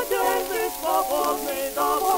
Adorable, me, the